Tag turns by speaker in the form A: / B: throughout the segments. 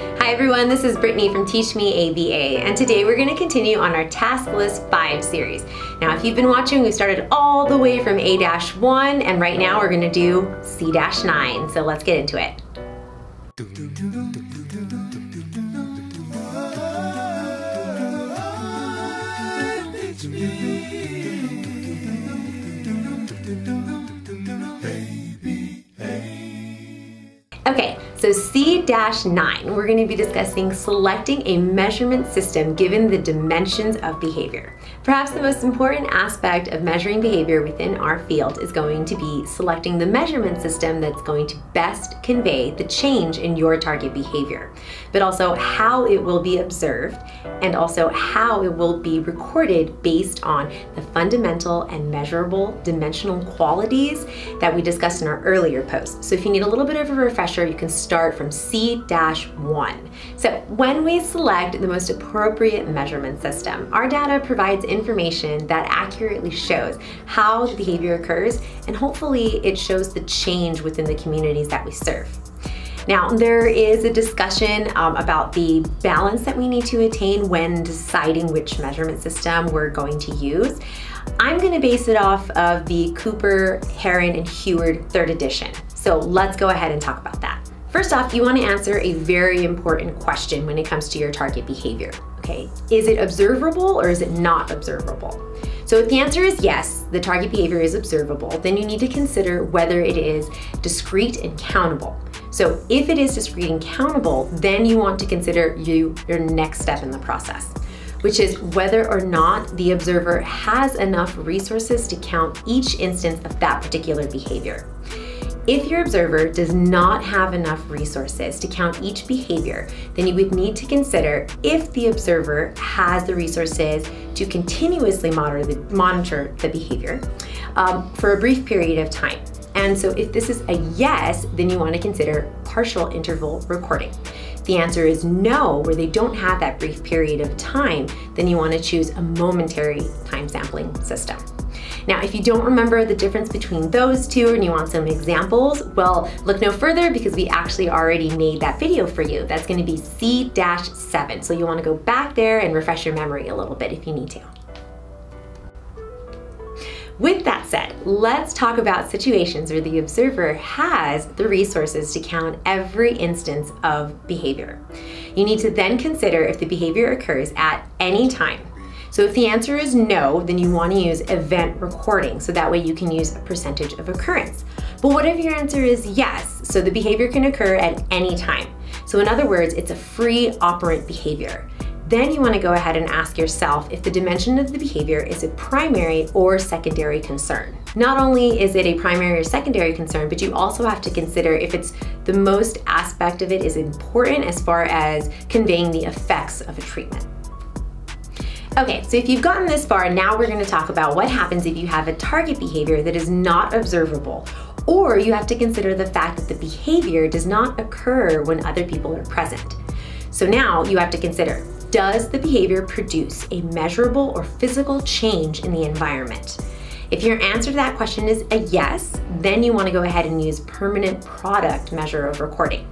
A: Hi everyone, this is Brittany from Teach Me ABA, and today we're going to continue on our Task List 5 series. Now, if you've been watching, we started all the way from A-1, and right now we're going to do C-9, so let's get into it. Okay, so C-9, we're going to be discussing selecting a measurement system given the dimensions of behavior. Perhaps the most important aspect of measuring behavior within our field is going to be selecting the measurement system that's going to best convey the change in your target behavior, but also how it will be observed and also how it will be recorded based on the fundamental and measurable dimensional qualities that we discussed in our earlier post. So if you need a little bit of a refresher, you can start from C-1. So when we select the most appropriate measurement system, our data provides information that accurately shows how the behavior occurs and hopefully it shows the change within the communities that we serve. Now, there is a discussion um, about the balance that we need to attain when deciding which measurement system we're going to use. I'm gonna base it off of the Cooper, Heron, and Heward third edition. So let's go ahead and talk about that. First off, you wanna answer a very important question when it comes to your target behavior, okay? Is it observable or is it not observable? So if the answer is yes, the target behavior is observable, then you need to consider whether it is discrete and countable. So if it is discrete and countable, then you want to consider you, your next step in the process, which is whether or not the observer has enough resources to count each instance of that particular behavior. If your observer does not have enough resources to count each behavior, then you would need to consider if the observer has the resources to continuously monitor the, monitor the behavior um, for a brief period of time. And so if this is a yes, then you want to consider partial interval recording. The answer is no, where they don't have that brief period of time, then you want to choose a momentary time sampling system. Now, if you don't remember the difference between those two and you want some examples, well, look no further because we actually already made that video for you. That's gonna be C-7. So you wanna go back there and refresh your memory a little bit if you need to. With that said, let's talk about situations where the observer has the resources to count every instance of behavior. You need to then consider if the behavior occurs at any time so if the answer is no, then you wanna use event recording, so that way you can use a percentage of occurrence. But what if your answer is yes? So the behavior can occur at any time. So in other words, it's a free operant behavior. Then you wanna go ahead and ask yourself if the dimension of the behavior is a primary or secondary concern. Not only is it a primary or secondary concern, but you also have to consider if it's the most aspect of it is important as far as conveying the effects of a treatment. Okay, so if you've gotten this far, now we're gonna talk about what happens if you have a target behavior that is not observable, or you have to consider the fact that the behavior does not occur when other people are present. So now you have to consider, does the behavior produce a measurable or physical change in the environment? If your answer to that question is a yes, then you wanna go ahead and use permanent product measure of recording.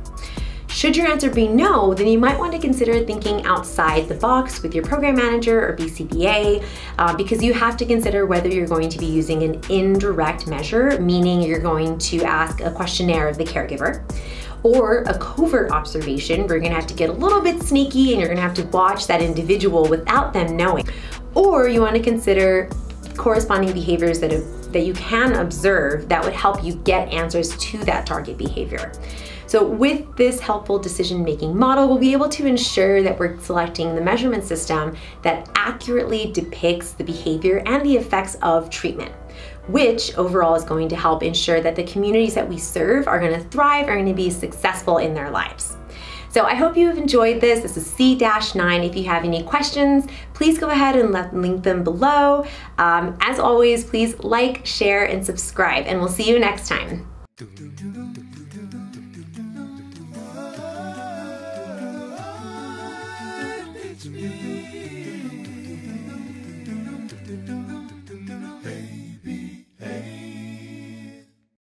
A: Should your answer be no, then you might want to consider thinking outside the box with your program manager or BCBA uh, because you have to consider whether you're going to be using an indirect measure, meaning you're going to ask a questionnaire of the caregiver or a covert observation where you're gonna have to get a little bit sneaky and you're gonna have to watch that individual without them knowing. Or you wanna consider corresponding behaviors that, have, that you can observe that would help you get answers to that target behavior. So with this helpful decision-making model, we'll be able to ensure that we're selecting the measurement system that accurately depicts the behavior and the effects of treatment which overall is going to help ensure that the communities that we serve are going to thrive, are going to be successful in their lives. So I hope you've enjoyed this. This is C-9. If you have any questions, please go ahead and let, link them below. Um, as always, please like, share, and subscribe, and we'll see you next time.